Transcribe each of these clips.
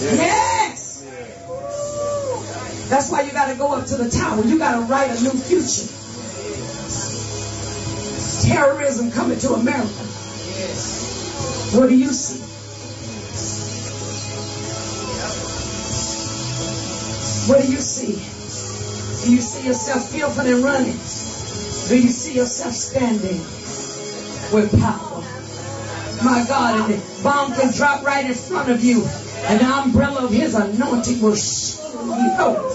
Yes. That's why you got to go up to the tower. You got to write a new future. Terrorism coming to America. What do you see? What do you see? Do you see yourself fearful and running? Do you see yourself standing with power? My God, and the bomb can drop right in front of you, and the umbrella of His anointing will shield you. Oh.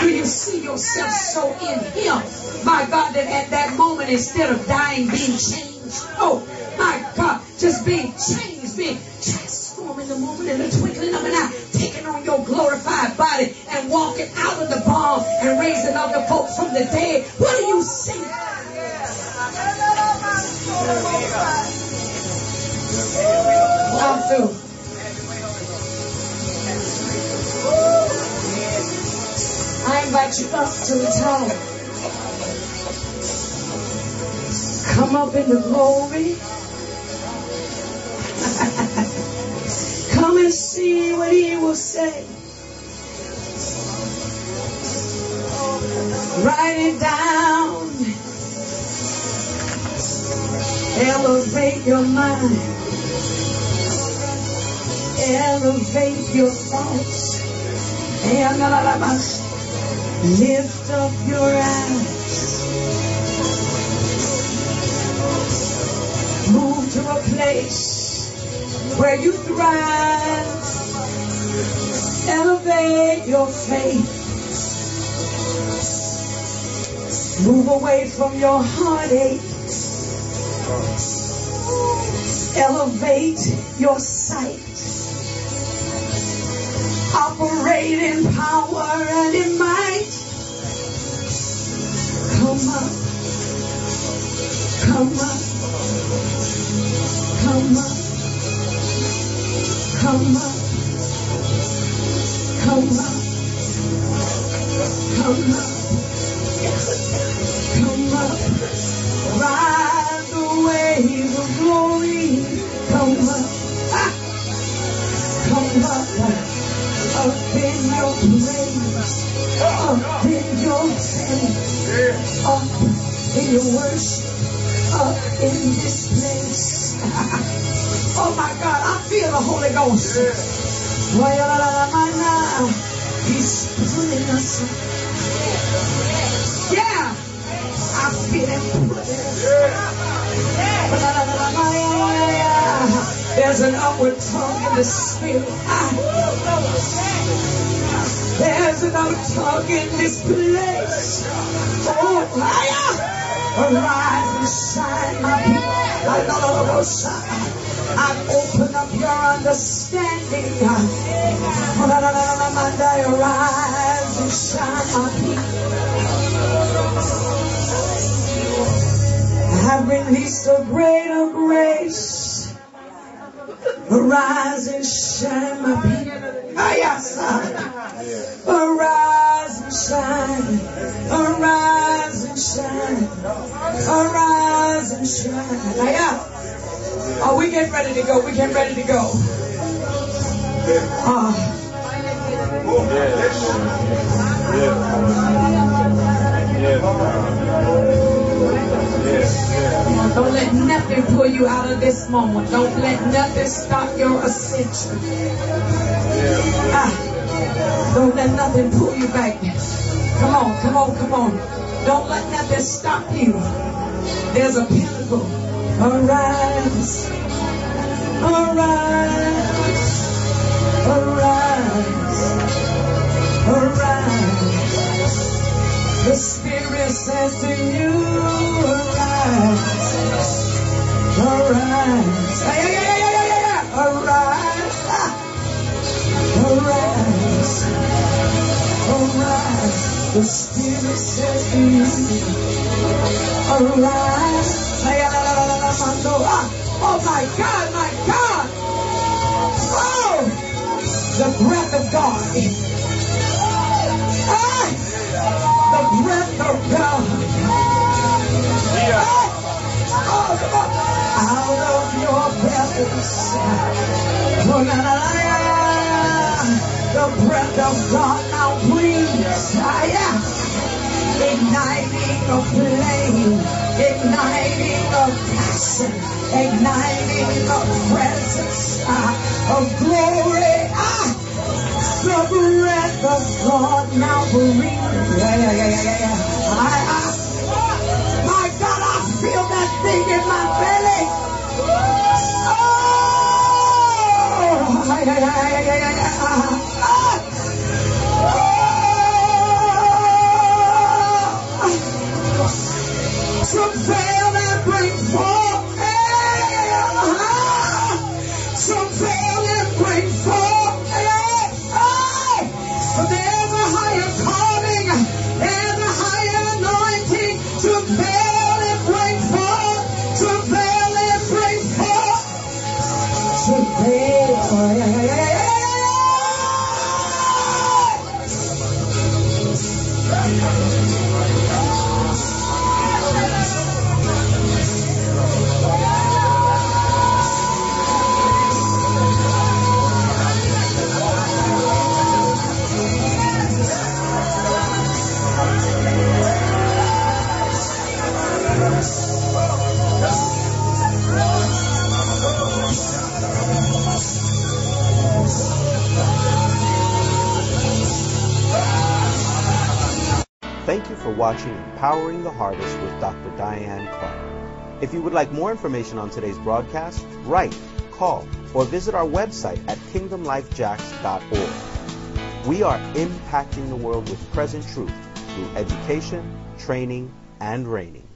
Do you see yourself so in Him? My God, that at that moment, instead of dying, being changed. Oh my God, just being changed, being transformed in the moment, in the twinkling of an eye, taking on your glorified body and walking out of the bomb and raising other folks from the dead. What invite you up to the tower. Come up in the glory. Come and see what he will say. Write it down. Elevate your mind. Elevate your thoughts. Lift up your eyes. Move to a place where you thrive. Elevate your faith. Move away from your heartache. Elevate your sight. Operate in power and in might. Come up. Come up. Come up. Come up. Come up. Come up. Ride the wave of glory. Come up. Ah. Come up. Up in your praise. Up in your faith. Up in your worship. Up in this place. oh my God, I feel the Holy Ghost. He's pulling us up. Yeah, I feel him pulling. There's an upward tongue in the spirit. There's an upward tongue in this place. Oh, higher. Arise and shine, my people. I open up your understanding. Arise and shine, my people. I released a greater grace. Arise and shine, my people. Ah, Arise and shine. Arise and shine. Arise and shine. Ah, yeah. Oh, we getting ready to go. We getting ready to go. Ah. Don't let nothing pull you out of this moment. Don't let nothing stop your ascension. Ah, don't let nothing pull you back. Come on, come on, come on. Don't let nothing stop you. There's a pinnacle. Arise. Arise. Arise. Arise. The Spirit says to you, arise. Arise. The Spirit says to you, arise. Ah, yeah. Ah. Oh my God, my God. Oh, the breath of God. Ah, the breath of God. Ah, oh. Out of your presence. Oh, la, la, la, la, the breath of God. Fire. Igniting a flame, igniting a passion, igniting a presence uh, of glory. Ah, the breath of God now breathes. Yeah, yeah, yeah, yeah, yeah. I, I, watching Empowering the Harvest with Dr. Diane Clark. If you would like more information on today's broadcast, write, call, or visit our website at kingdomlifejacks.org. We are impacting the world with present truth through education, training, and reigning.